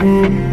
Mm-hmm.